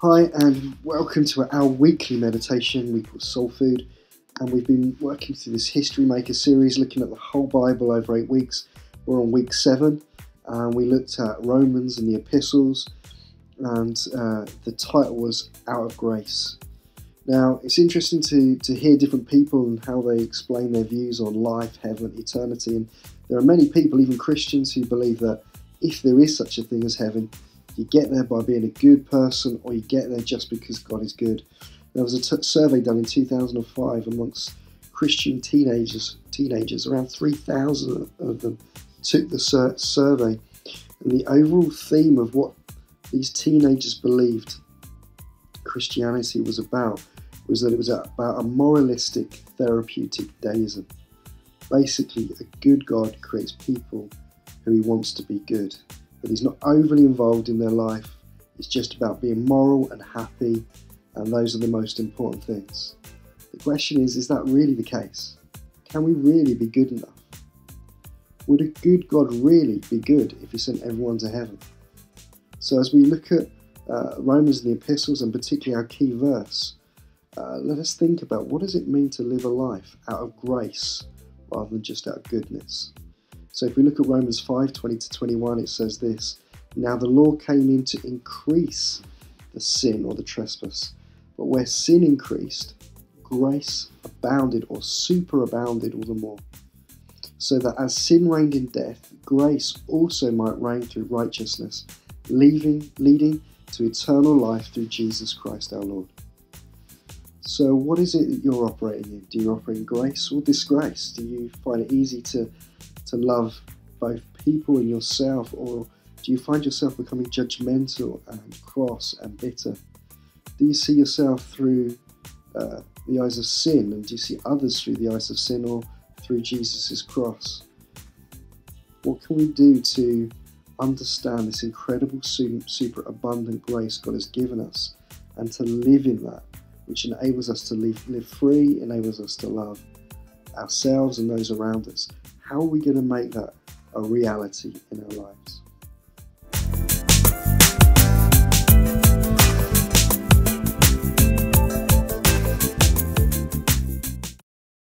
Hi, and welcome to our weekly meditation we call Soul Food. And we've been working through this History Maker series, looking at the whole Bible over eight weeks. We're on week seven, and we looked at Romans and the epistles, and uh, the title was Out of Grace. Now, it's interesting to, to hear different people and how they explain their views on life, heaven, eternity. And there are many people, even Christians, who believe that if there is such a thing as heaven, you get there by being a good person, or you get there just because God is good. There was a survey done in 2005 amongst Christian teenagers. Teenagers, around 3,000 of them took the sur- survey, and the overall theme of what these teenagers believed Christianity was about was that it was about a moralistic, therapeutic deism. Basically, a good God creates people who he wants to be good but he's not overly involved in their life. It's just about being moral and happy, and those are the most important things. The question is is that really the case? Can we really be good enough? Would a good God really be good if he sent everyone to heaven? So, as we look at uh, Romans and the epistles, and particularly our key verse, uh, let us think about what does it mean to live a life out of grace rather than just out of goodness. So if we look at Romans 5 20 to 21, it says this Now the law came in to increase the sin or the trespass, but where sin increased, grace abounded or superabounded all the more. So that as sin reigned in death, grace also might reign through righteousness, leaving, leading to eternal life through Jesus Christ our Lord. So, what is it that you're operating in? Do you operate in grace or disgrace? Do you find it easy to to love both people and yourself, or do you find yourself becoming judgmental and cross and bitter? Do you see yourself through uh, the eyes of sin, and do you see others through the eyes of sin or through Jesus' cross? What can we do to understand this incredible, super abundant grace God has given us and to live in that, which enables us to live, live free, enables us to love ourselves and those around us? How are we going to make that a reality in our lives?